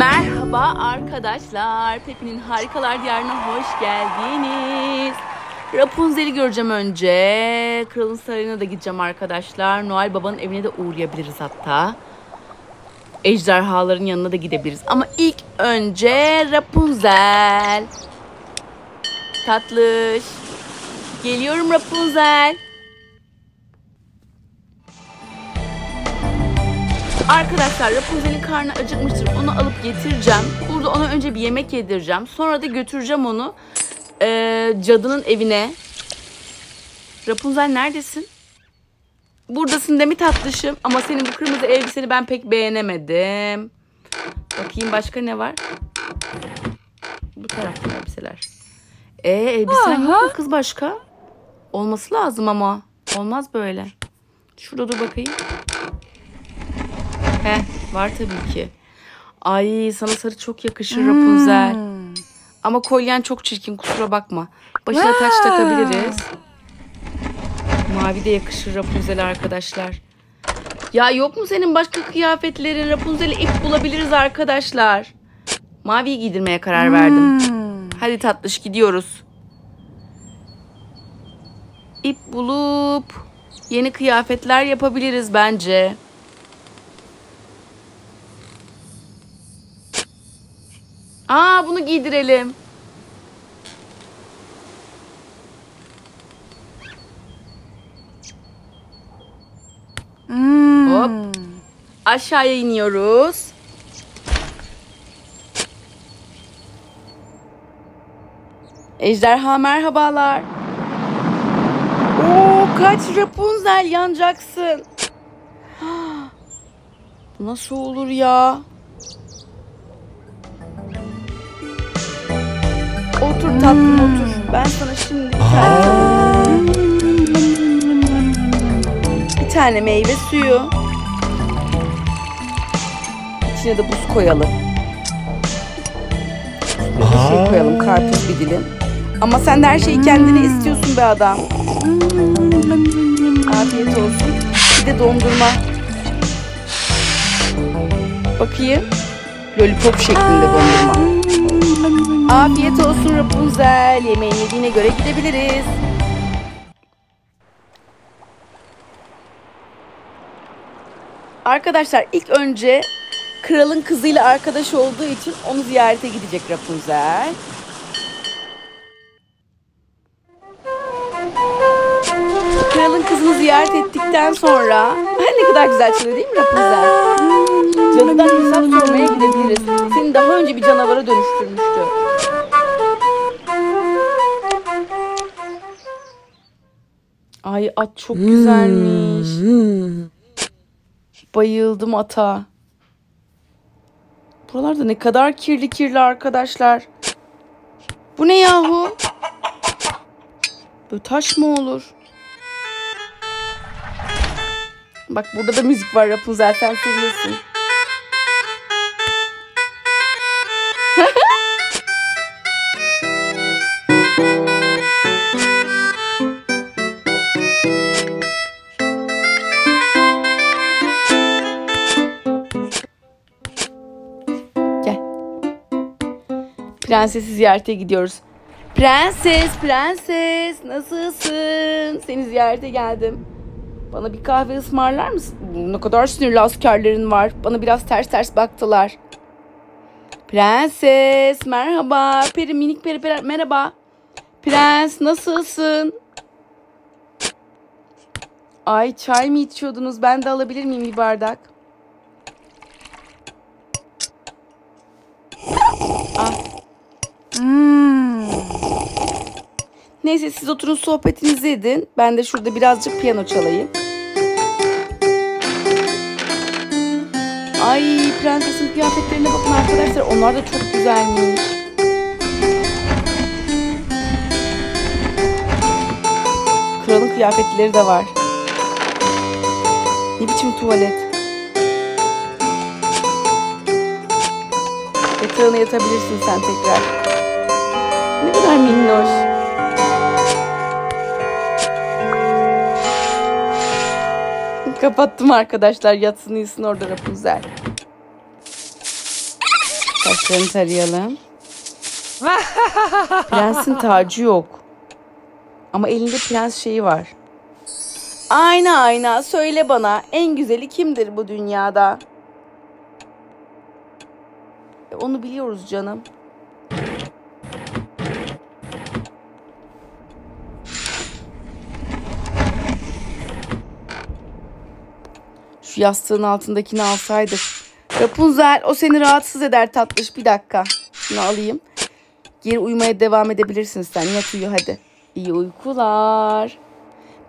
Merhaba arkadaşlar. Pepi'nin Harikalar Diyarı'na hoş geldiniz. Rapunzel'i göreceğim önce. Kralın Sarayı'na da gideceğim arkadaşlar. Noel Baba'nın evine de uğrayabiliriz hatta. Ejderhaların yanına da gidebiliriz. Ama ilk önce Rapunzel. Tatlış. Geliyorum Rapunzel. Arkadaşlar Rapunzel'in karnı acıkmıştır. Onu alıp getireceğim. Burada ona önce bir yemek yedireceğim. Sonra da götüreceğim onu ee, cadının evine. Rapunzel neredesin? Buradasın değil mi tatlışım? Ama senin bu kırmızı elbiseni ben pek beğenemedim. Bakayım başka ne var? Bu tarafta elbiseler. Ee elbisen yok mu kız başka? Olması lazım ama. Olmaz böyle. Şurada dur bakayım. He var tabii ki. Ay sana sarı çok yakışır Rapunzel. Ama kolyen çok çirkin kusura bakma. Başına taç takabiliriz. Mavi de yakışır Rapunzel'e arkadaşlar. Ya yok mu senin başka kıyafetlerin? Rapunzel'e ip bulabiliriz arkadaşlar. Maviyi giydirmeye karar verdim. Hadi tatlış gidiyoruz. İp bulup yeni kıyafetler yapabiliriz bence. Giydirelim. Hop. Aşağıya iniyoruz. Ejderha merhabalar. Oo kaç Rapunzel yanacaksın. Bu nasıl olur ya? Otur tatlım otur. Ben sana şimdi bir tane, bir tane meyve suyu. İçine de buz koyalım. Bir şey koyalım. Karpuz bir dilim. Ama sen de her şeyi kendine istiyorsun be adam. Afiyet olsun. Bir de dondurma. Bakayım. Lollipop şeklinde dondurma. Afiyet olsun Rapunzel. Yemeğini yediğine göre gidebiliriz. Arkadaşlar ilk önce kralın kızıyla arkadaş olduğu için onu ziyarete gidecek Rapunzel. Kralın kızını ziyaret ettikten sonra ne kadar güzel çalıyor değil mi Rapunzel? Cadıdan hesap sormaya gidebiliriz. Seni daha önce bir canavara dönüştürmüştü. Ay at çok güzelmiş. Bayıldım ata. Buralarda ne kadar kirli kirli arkadaşlar. Bu ne yahu? Böyle taş mı olur? Bak burada da müzik var Rapunzel sen seviyorsun. Prensesi ziyarete gidiyoruz. Prenses, prenses nasılsın? Seni ziyarete geldim. Bana bir kahve ısmarlar mısın? Ne kadar sinirli askerlerin var. Bana biraz ters ters baktılar. Prenses merhaba. Peri minik peri, peri merhaba. Prens nasılsın? Ay çay mı içiyordunuz? Ben de alabilir miyim bir bardak? Neyse siz oturun sohbetinizi edin. Ben de şurada birazcık piyano çalayım. Ay prensesin kıyafetlerine bakın arkadaşlar. Onlar da çok güzelmiş. Kralın kıyafetleri de var. Ne biçim tuvalet. Yatağına yatabilirsin sen tekrar. Ne kadar minnoş. Kapattım arkadaşlar. Yatsın uyusun orada Rapunzel. Saçlarını tarayalım. Prensin tacı yok. Ama elinde prens şeyi var. Ayna ayna söyle bana en güzeli kimdir bu dünyada? E, onu biliyoruz canım. Şu yastığın altındakini alsaydık. Rapunzel o seni rahatsız eder tatlış. Bir dakika. Şunu alayım. Geri uyumaya devam edebilirsin sen. Yat uyu hadi. İyi uykular.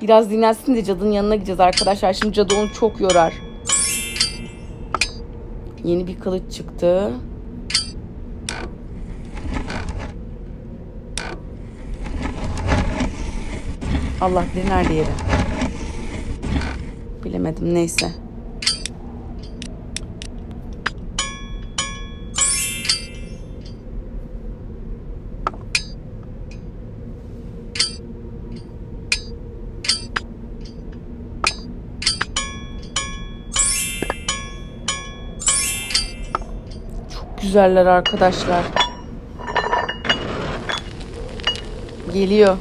Biraz dinlensin de cadının yanına gideceğiz arkadaşlar. Şimdi cadı onu çok yorar. Yeni bir kılıç çıktı. Allah bilir nerede yeri. Bilemedim neyse. Güzeller arkadaşlar. Geliyor.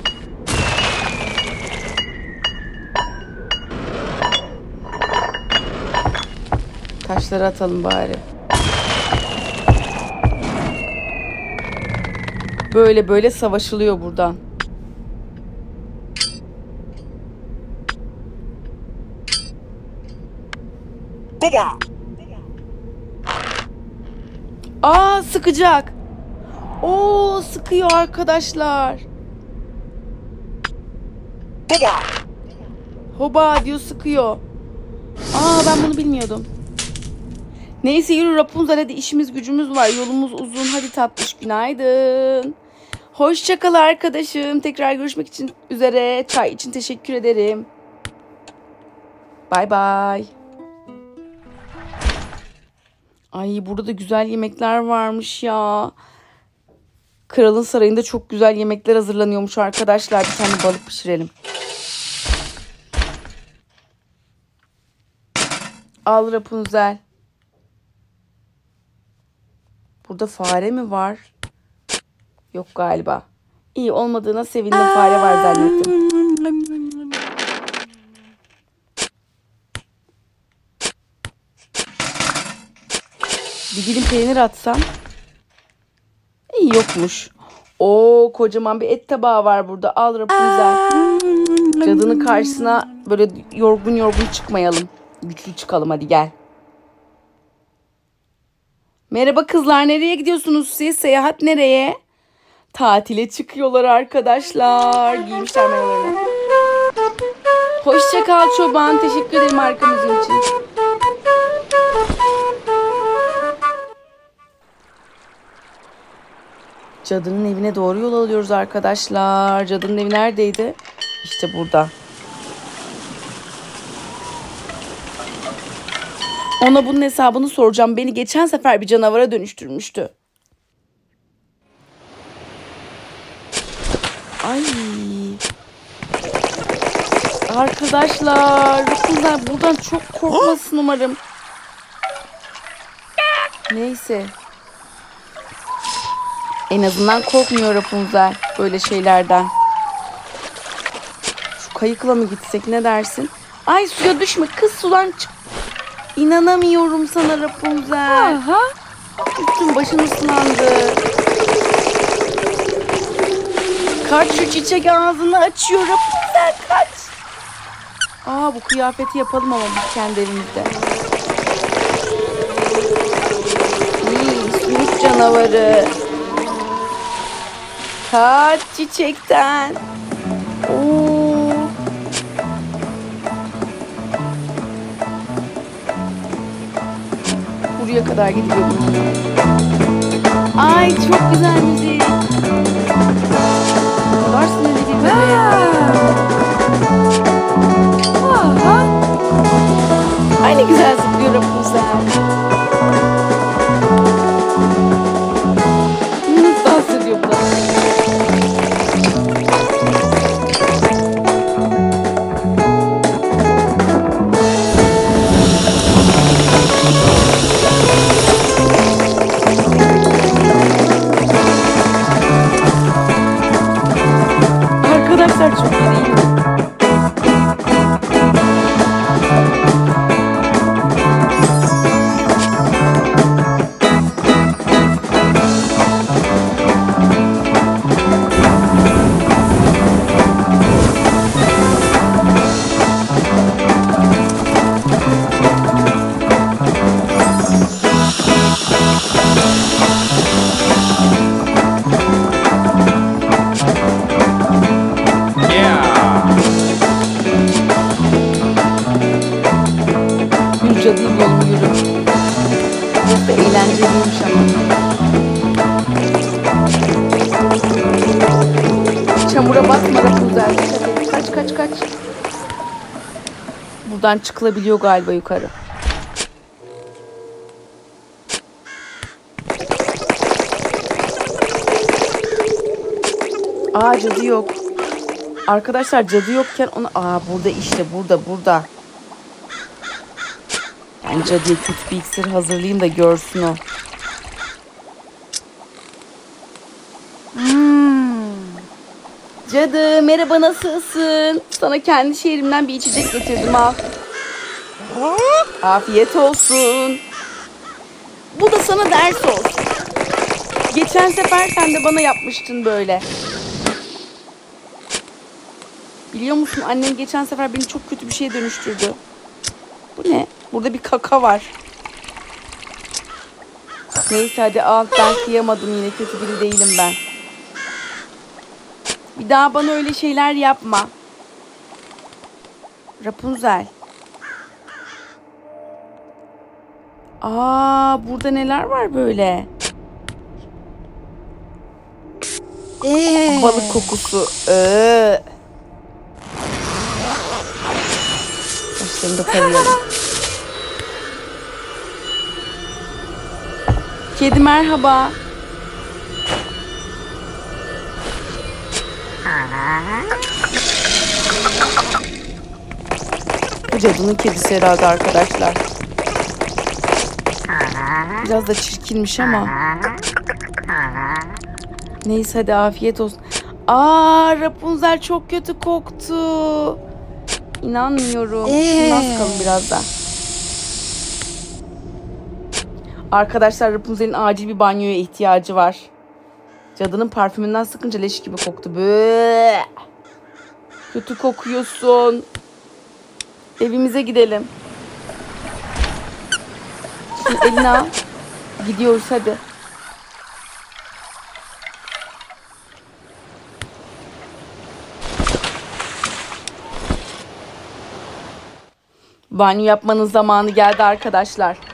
Taşları atalım bari. Böyle böyle savaşılıyor buradan. Baba! Aa sıkacak. Oo sıkıyor arkadaşlar. Baba! Hoba diyor sıkıyor. Aa ben bunu bilmiyordum. Neyse yürü Rapunzel hadi işimiz gücümüz var. Yolumuz uzun. Hadi tatlış günaydın. Hoşça kal arkadaşım. Tekrar görüşmek için üzere. Çay için teşekkür ederim. Bay bay. Ay burada da güzel yemekler varmış ya. Kralın sarayında çok güzel yemekler hazırlanıyormuş arkadaşlar. Bir tane balık pişirelim. Al Rapunzel. Burada fare mi var? Yok galiba. İyi olmadığına sevindim. Fare var zannettim. Bir dilim peynir atsam. İyi yokmuş. Oo kocaman bir et tabağı var burada. Al Rapunzel. Cadının karşısına böyle yorgun yorgun çıkmayalım. Güçlü çıkalım hadi gel. Merhaba kızlar nereye gidiyorsunuz siz? Seyahat nereye? Tatile çıkıyorlar arkadaşlar. Giymişler mayolarını. Hoşça kal çoban. Teşekkür ederim arkamızın için. Cadının evine doğru yol alıyoruz arkadaşlar. Cadının evi neredeydi? İşte burada. Ona bunun hesabını soracağım. Beni geçen sefer bir canavara dönüştürmüştü. Ay. Arkadaşlar, Rapunzel buradan çok korkmasın umarım. Neyse. En azından korkmuyor Rapunzel böyle şeylerden. Şu kayıkla mı gitsek ne dersin? Ay suya düşme kız sudan çık. İnanamıyorum sana Rapunzel. Aha. Üstün başın ıslandı. Kaç şu çiçek ağzını açıyor Rapunzel kaç. Aa bu kıyafeti yapalım ama biz kendi evimizde. İyi, canavarı. Kaç çiçekten. Oo. Buraya kadar gidiyor. Ay çok güzel müzik. Ne kadar sinirli bulalım yürü. Burası da eğlenceliymiş ama. Çamura batma Rapunzel. Kaç kaç kaç. Buradan çıkılabiliyor galiba yukarı. Aa cadı yok. Arkadaşlar cadı yokken onu... Aa burada işte burada burada. Ben cadıya kötü bir iksir hazırlayayım da görsün o. Hmm. Cadı merhaba nasılsın? Sana kendi şehrimden bir içecek getirdim al. Afiyet olsun. Bu da sana ders olsun. Geçen sefer sen de bana yapmıştın böyle. Biliyor musun annem geçen sefer beni çok kötü bir şeye dönüştürdü. Bu ne? Burada bir kaka var. Neyse hadi al ben kıyamadım yine kötü biri değilim ben. Bir daha bana öyle şeyler yapma. Rapunzel. Aa burada neler var böyle? Balık kokusu. Ee. Saçlarını da tarayalım. Kedi merhaba. Bu cadının kedisi herhalde arkadaşlar. Biraz da çirkinmiş ama. Neyse hadi afiyet olsun. Aa Rapunzel çok kötü koktu. İnanmıyorum. Şimdi az kalın biraz da. Arkadaşlar Rapunzel'in acil bir banyoya ihtiyacı var. Cadının parfümünden sıkınca leş gibi koktu. Böyle. Kötü kokuyorsun. Evimize gidelim. Şimdi elini al. Gidiyoruz hadi. Banyo yapmanın zamanı geldi arkadaşlar.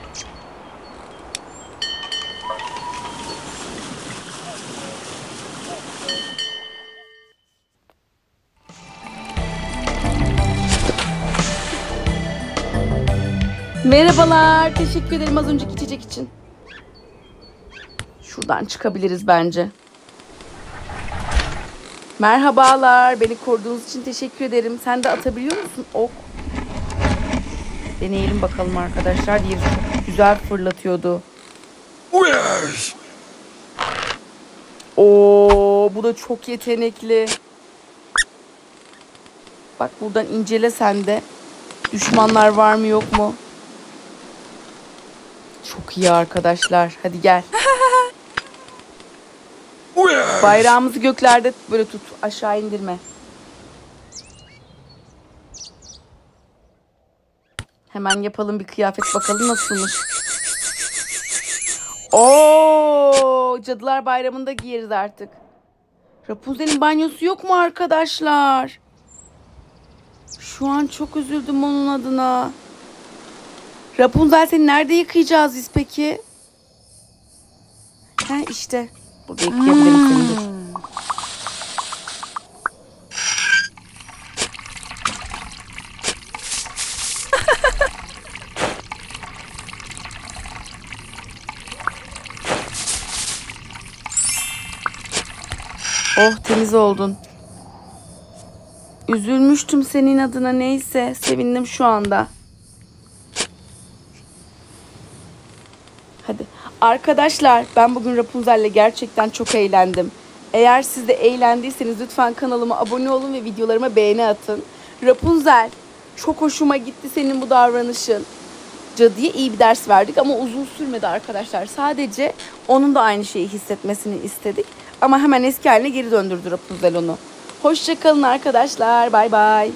Merhabalar. Teşekkür ederim az önceki içecek için. Şuradan çıkabiliriz bence. Merhabalar. Beni koruduğunuz için teşekkür ederim. Sen de atabiliyor musun ok? Deneyelim bakalım arkadaşlar. Diğeri çok güzel fırlatıyordu. Oo, bu da çok yetenekli. Bak buradan incele sen de. Düşmanlar var mı yok mu? Çok iyi arkadaşlar. Hadi gel. Bayrağımızı göklerde böyle tut. Aşağı indirme. Hemen yapalım bir kıyafet bakalım nasılmış. Oo, Cadılar Bayramı'nda giyeriz artık. Rapunzel'in banyosu yok mu arkadaşlar? Şu an çok üzüldüm onun adına. Rapunzel seni nerede yıkayacağız biz peki? Ha işte. Burada yıkayabilirim seni dur. Oh temiz oldun. Üzülmüştüm senin adına neyse. Sevindim şu anda. Hadi. Arkadaşlar ben bugün Rapunzel'le gerçekten çok eğlendim. Eğer siz de eğlendiyseniz lütfen kanalıma abone olun ve videolarıma beğeni atın. Rapunzel çok hoşuma gitti senin bu davranışın. Cadıya iyi bir ders verdik ama uzun sürmedi arkadaşlar. Sadece onun da aynı şeyi hissetmesini istedik. Ama hemen eski haline geri döndürdü Rapunzel onu. Hoşçakalın arkadaşlar. Bay bay.